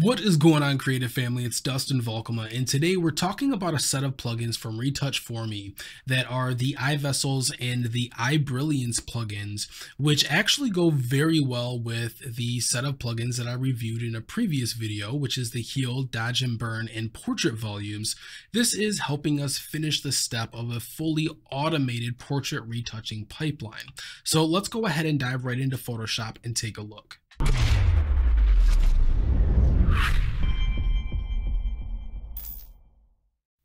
What is going on creative family? It's Dustin Valkema and today we're talking about a set of plugins from Retouch For Me that are the Eye Vessels and the Eye Brilliance plugins which actually go very well with the set of plugins that I reviewed in a previous video which is the Heal, Dodge and Burn and Portrait volumes. This is helping us finish the step of a fully automated portrait retouching pipeline. So let's go ahead and dive right into Photoshop and take a look.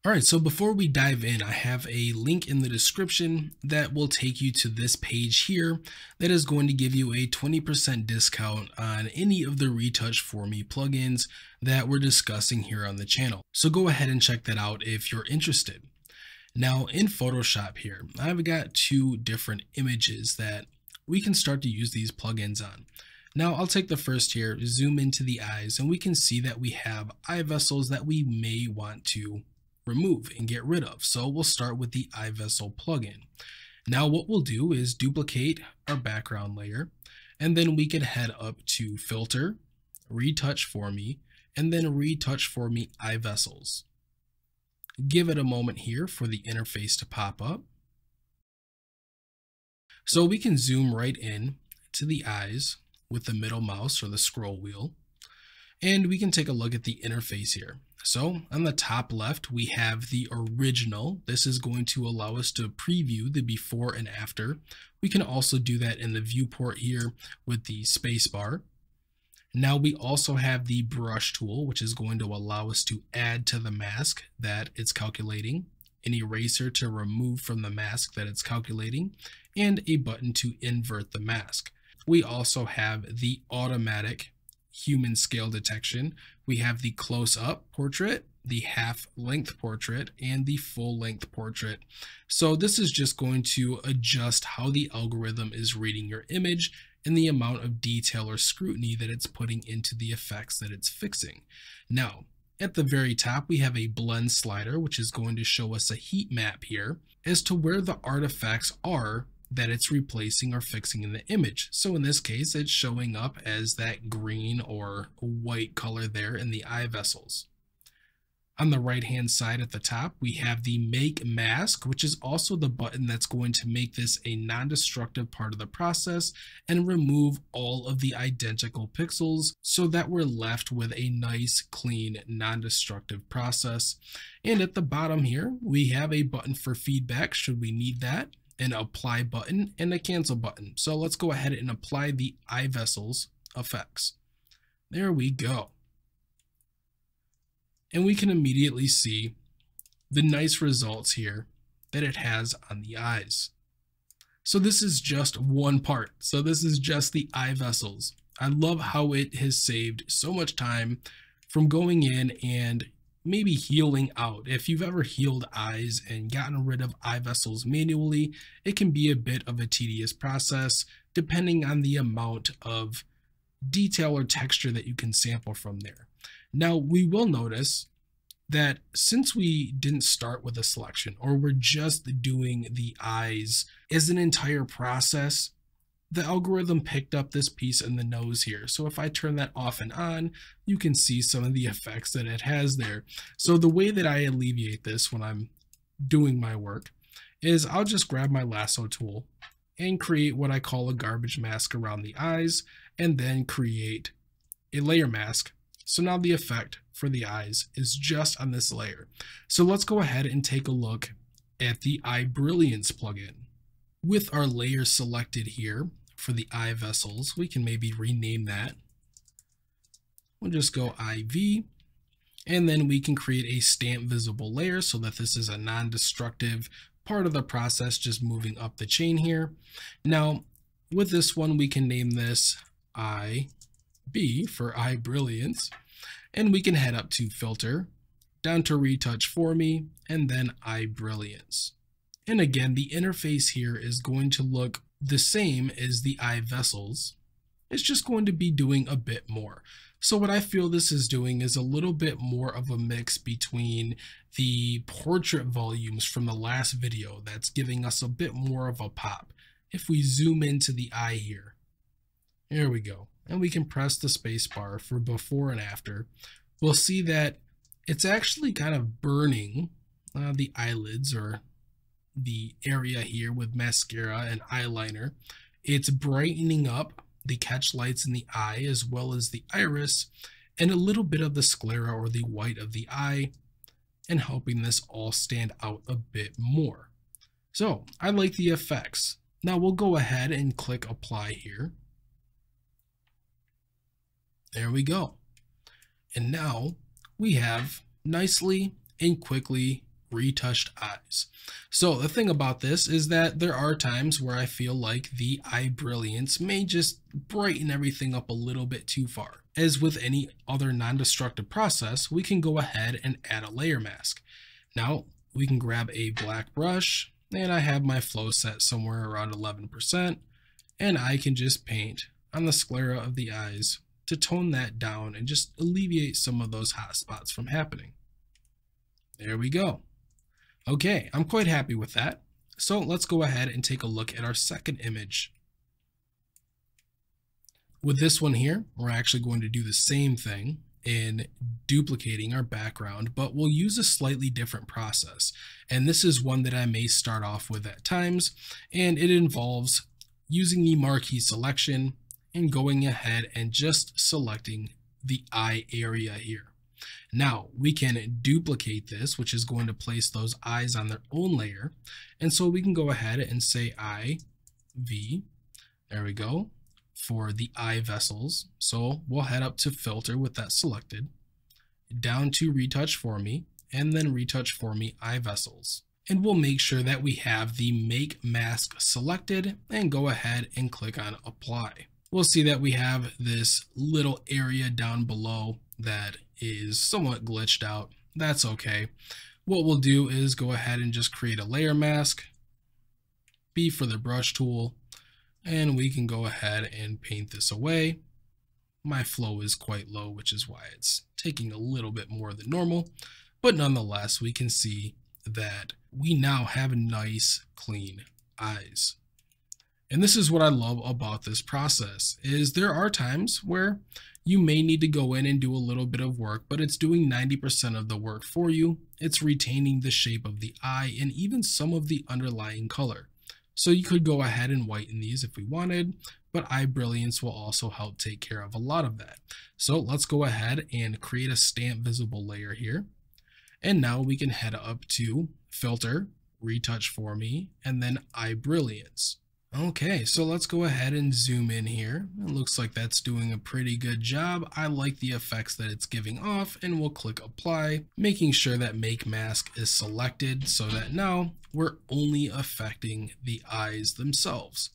All right, so before we dive in, I have a link in the description that will take you to this page here that is going to give you a 20% discount on any of the Retouch For Me plugins that we're discussing here on the channel. So go ahead and check that out if you're interested. Now in Photoshop here, I've got two different images that we can start to use these plugins on. Now I'll take the first here, zoom into the eyes, and we can see that we have eye vessels that we may want to remove and get rid of. So we'll start with the Eye Vessel plugin. Now what we'll do is duplicate our background layer and then we can head up to filter, retouch for me, and then retouch for me Eye Vessels. Give it a moment here for the interface to pop up. So we can zoom right in to the eyes with the middle mouse or the scroll wheel. And we can take a look at the interface here. So on the top left, we have the original. This is going to allow us to preview the before and after. We can also do that in the viewport here with the spacebar. Now we also have the brush tool, which is going to allow us to add to the mask that it's calculating, an eraser to remove from the mask that it's calculating, and a button to invert the mask. We also have the automatic human scale detection, we have the close up portrait, the half length portrait, and the full length portrait. So this is just going to adjust how the algorithm is reading your image and the amount of detail or scrutiny that it's putting into the effects that it's fixing. Now, at the very top, we have a blend slider, which is going to show us a heat map here as to where the artifacts are that it's replacing or fixing in the image. So in this case, it's showing up as that green or white color there in the eye vessels. On the right hand side at the top, we have the make mask, which is also the button that's going to make this a non-destructive part of the process and remove all of the identical pixels so that we're left with a nice, clean, non-destructive process. And at the bottom here, we have a button for feedback should we need that an apply button and a cancel button. So let's go ahead and apply the eye vessels effects. There we go. And we can immediately see the nice results here that it has on the eyes. So this is just one part. So this is just the eye vessels. I love how it has saved so much time from going in and maybe healing out. If you've ever healed eyes and gotten rid of eye vessels manually, it can be a bit of a tedious process depending on the amount of detail or texture that you can sample from there. Now, we will notice that since we didn't start with a selection or we're just doing the eyes as an entire process, the algorithm picked up this piece in the nose here. So if I turn that off and on, you can see some of the effects that it has there. So the way that I alleviate this when I'm doing my work is I'll just grab my lasso tool and create what I call a garbage mask around the eyes and then create a layer mask. So now the effect for the eyes is just on this layer. So let's go ahead and take a look at the Eye Brilliance plugin. With our layer selected here, for the eye vessels. We can maybe rename that. We'll just go IV and then we can create a stamp visible layer so that this is a non-destructive part of the process just moving up the chain here. Now with this one we can name this IB for eye brilliance and we can head up to filter down to retouch for me and then eye brilliance. And again, the interface here is going to look the same as the eye vessels. It's just going to be doing a bit more. So what I feel this is doing is a little bit more of a mix between the portrait volumes from the last video that's giving us a bit more of a pop. If we zoom into the eye here, there we go. and we can press the space bar for before and after, we'll see that it's actually kind of burning uh, the eyelids or the area here with mascara and eyeliner. It's brightening up the catch lights in the eye as well as the iris and a little bit of the sclera or the white of the eye and helping this all stand out a bit more. So I like the effects. Now we'll go ahead and click apply here. There we go. And now we have nicely and quickly retouched eyes. So the thing about this is that there are times where I feel like the eye brilliance may just brighten everything up a little bit too far. As with any other non-destructive process, we can go ahead and add a layer mask. Now we can grab a black brush and I have my flow set somewhere around 11% and I can just paint on the sclera of the eyes to tone that down and just alleviate some of those hot spots from happening. There we go. Okay, I'm quite happy with that. So let's go ahead and take a look at our second image. With this one here, we're actually going to do the same thing in duplicating our background, but we'll use a slightly different process. And this is one that I may start off with at times, and it involves using the marquee selection and going ahead and just selecting the eye area here. Now we can duplicate this, which is going to place those eyes on their own layer. And so we can go ahead and say I, V, there we go, for the eye vessels. So we'll head up to filter with that selected, down to retouch for me, and then retouch for me eye vessels. And we'll make sure that we have the make mask selected and go ahead and click on apply we'll see that we have this little area down below that is somewhat glitched out. That's okay. What we'll do is go ahead and just create a layer mask, B for the brush tool, and we can go ahead and paint this away. My flow is quite low, which is why it's taking a little bit more than normal, but nonetheless, we can see that we now have nice, clean eyes. And this is what I love about this process is there are times where you may need to go in and do a little bit of work, but it's doing 90% of the work for you. It's retaining the shape of the eye and even some of the underlying color. So you could go ahead and whiten these if we wanted, but eye brilliance will also help take care of a lot of that. So let's go ahead and create a stamp visible layer here. And now we can head up to filter, retouch for me, and then eye brilliance. Okay, so let's go ahead and zoom in here. It looks like that's doing a pretty good job. I like the effects that it's giving off and we'll click apply, making sure that make mask is selected so that now we're only affecting the eyes themselves.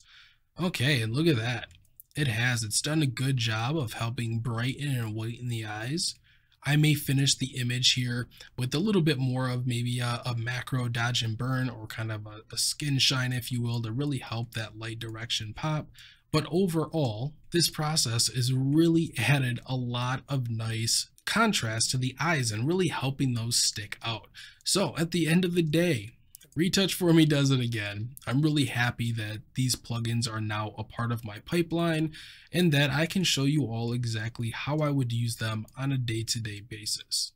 Okay, and look at that. It has, it's done a good job of helping brighten and whiten the eyes. I may finish the image here with a little bit more of maybe a, a macro dodge and burn or kind of a, a skin shine, if you will, to really help that light direction pop. But overall, this process is really added a lot of nice contrast to the eyes and really helping those stick out. So at the end of the day, Retouch for me does it again. I'm really happy that these plugins are now a part of my pipeline and that I can show you all exactly how I would use them on a day-to-day -day basis.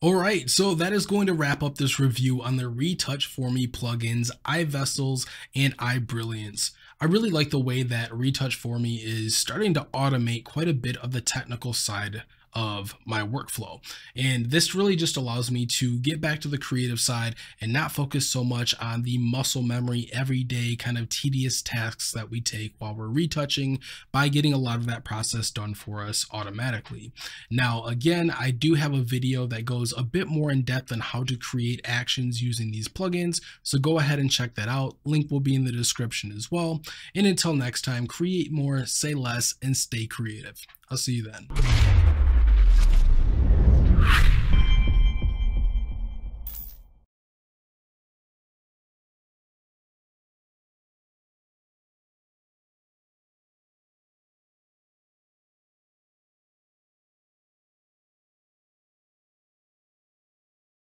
Alright, so that is going to wrap up this review on the Retouch For Me plugins, Eye Vessels, and Eye Brilliance. I really like the way that Retouch For Me is starting to automate quite a bit of the technical side of my workflow. And this really just allows me to get back to the creative side and not focus so much on the muscle memory, everyday kind of tedious tasks that we take while we're retouching by getting a lot of that process done for us automatically. Now, again, I do have a video that goes a bit more in depth on how to create actions using these plugins. So go ahead and check that out. Link will be in the description as well. And until next time, create more, say less, and stay creative. I'll see you then.